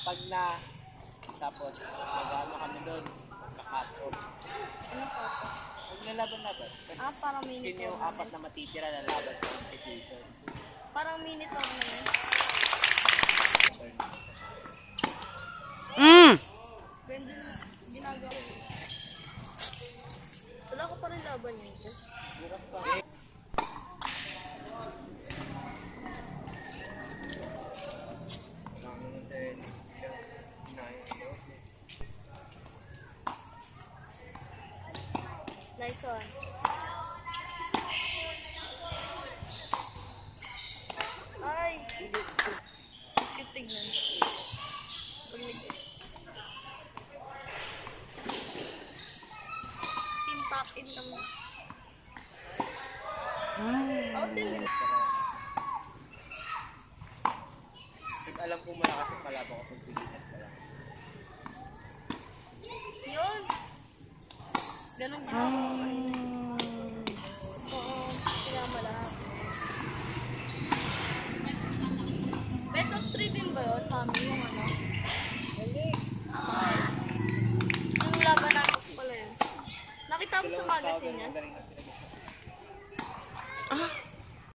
pag na, tapos, mag-ano kami doon, magka-cut off. Ano pa po? Pag nalaban-laban, Ah, parang mini yun yung tournament. apat na matitira na laban sa competition. Parang mini tournament. Mm. Pwede na ginagawa. Wala ko pa rin laban yun. Bukas Nice one. Ay! Cute tignan. Paglig- Team top in naman. Out din din. Pag alam kong malakas ang kalaban ko, pag pilitan Ganun ko kanina. Oo, sinama lahat. Best of 3 din ba yun, mami? Yung ano? Hindi. Yung laban natin pala yun. Nakita mo sa magazine yan?